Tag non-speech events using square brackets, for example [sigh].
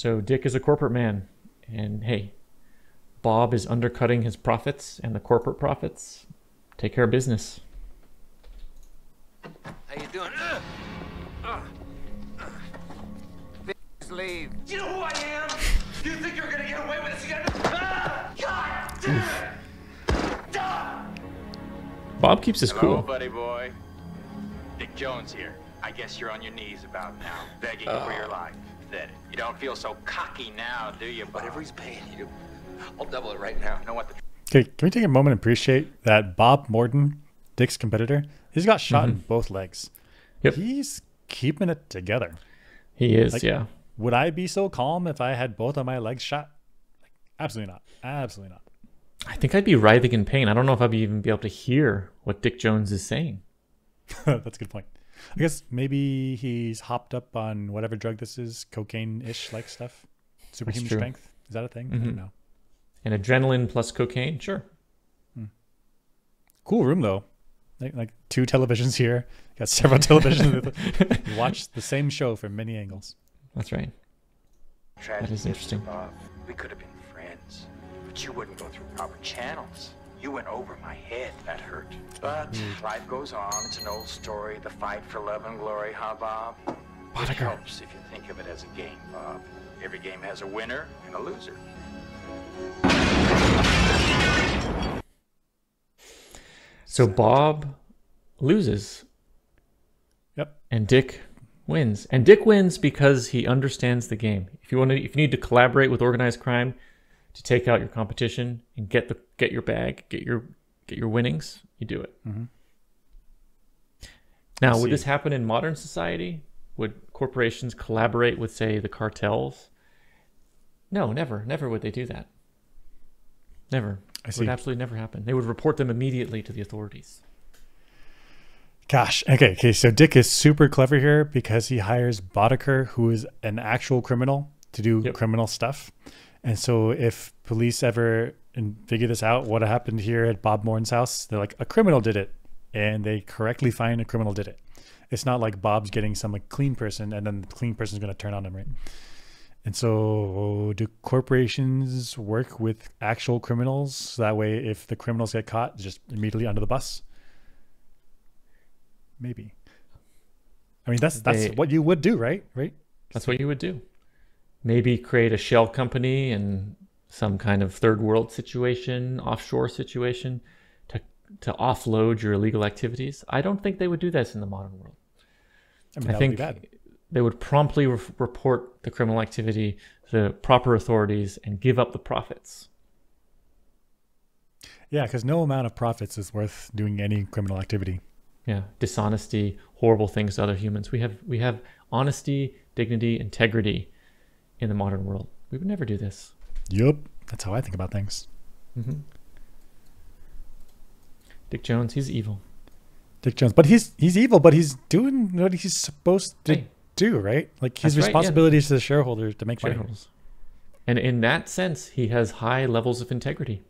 So Dick is a corporate man, and hey, Bob is undercutting his profits and the corporate profits. Take care of business. How you doing? Uh, uh, uh. leave. You know who I am? You think you're gonna get away with this again? Ah! God damn it! Bob keeps his Hello, cool. buddy boy. Dick Jones here. I guess you're on your knees about now, begging for your life. That you don't feel so cocky now, do you? Bob? Whatever he's paying you, I'll double it right now. You know what the Okay, can we take a moment and appreciate that Bob Morton, Dick's competitor, he's got shot in mm-hmm. both legs. Yep. He's keeping it together. He is, Like- yeah. Would I be so calm if I had both of my legs shot? Like, absolutely not. Absolutely not. I think I'd be writhing in pain. I don't know if I'd even be able to hear what Dick Jones is saying. [laughs] That's a good point. I guess maybe he's hopped up on whatever drug this is, cocaine-ish like stuff. Superhuman strength. Is that a thing? I Mhm. don't know. And adrenaline plus cocaine, sure. Cool room though. Like, like two televisions here. Got several televisions. you [laughs] watch the same show from many angles. That's right. tragedy is interesting. Bob. We could have been friends, but you wouldn't go through proper channels. You went over my head. That hurt. But hmm. life goes on. It's an old story. The fight for love and glory, huh, Bob? It Boddicker. helps if you think of it as a game, Bob. Every game has a winner and a loser. So Bob loses Yep. and Dick wins. And Dick wins because he understands the game. If you want to if you need to collaborate with organized crime to take out your competition and get the get your bag, get your get your winnings, you do it. Mm-hmm. Now, would this happen in modern society? Would corporations collaborate with say the cartels? No, never. Never would they do that. Never. I It see. would absolutely never happen. They would report them immediately to the authorities. Gosh. Okay. Okay. So Dick is super clever here because he hires Boddicker, who is an actual criminal, to do Yep. criminal stuff. And so if police ever and figure this out, what happened here at Bob Morton's house, they're like, a criminal did it. And they correctly find a criminal did it. It's not like Bob's getting some like clean person and then the clean person's going to turn on him, right? And so, do corporations work with actual criminals? So that way, if the criminals get caught, just immediately under the bus. Maybe. I mean, that's that's They- what you would do, right? Right? That's what you would do. Maybe create a shell company in some kind of third world situation, offshore situation, to to offload your illegal activities. I don't think they would do this in the modern world. I mean, I that think would they would promptly re- report the criminal activity to proper authorities and give up the profits. Yeah, because no amount of profits is worth doing any criminal activity. Yeah, dishonesty, horrible things to other humans. We have we have honesty, dignity, integrity in the modern world. We would never do this. Yup, that's how I think about things. Mm-hmm. Dick Jones, he's evil. Dick Jones, but he's he's evil, but he's doing what he's supposed to Hey. do, right? Like his That's right, yeah. responsibility is to the shareholders to make money. shareholders. And in that sense, he has high levels of integrity.